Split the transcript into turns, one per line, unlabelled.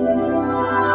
oh.